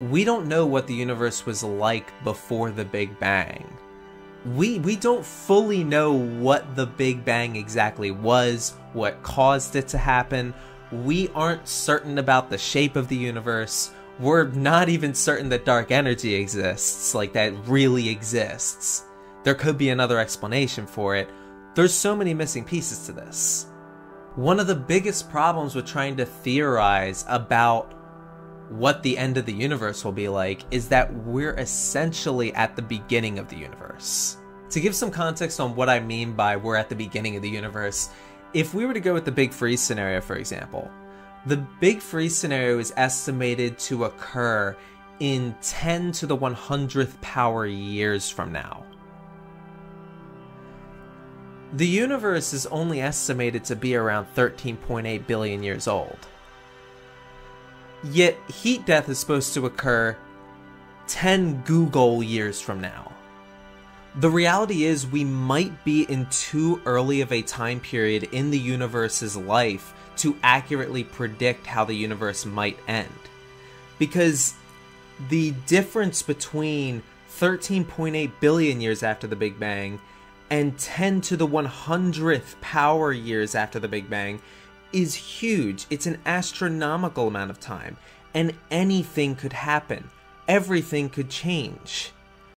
we don't know what the universe was like before the Big Bang. We we don't fully know what the Big Bang exactly was, what caused it to happen. We aren't certain about the shape of the universe. We're not even certain that dark energy exists, like that really exists. There could be another explanation for it. There's so many missing pieces to this. One of the biggest problems with trying to theorize about what the end of the universe will be like is that we're essentially at the beginning of the universe. To give some context on what I mean by we're at the beginning of the universe, if we were to go with the big freeze scenario, for example, the big freeze scenario is estimated to occur in 10 to the 100th power years from now. The universe is only estimated to be around 13.8 billion years old. Yet heat death is supposed to occur 10 googol years from now. The reality is, we might be in too early of a time period in the universe's life to accurately predict how the universe might end. Because the difference between 13.8 billion years after the Big Bang and 10 to the 100th power years after the Big Bang is huge. It's an astronomical amount of time, and anything could happen. Everything could change.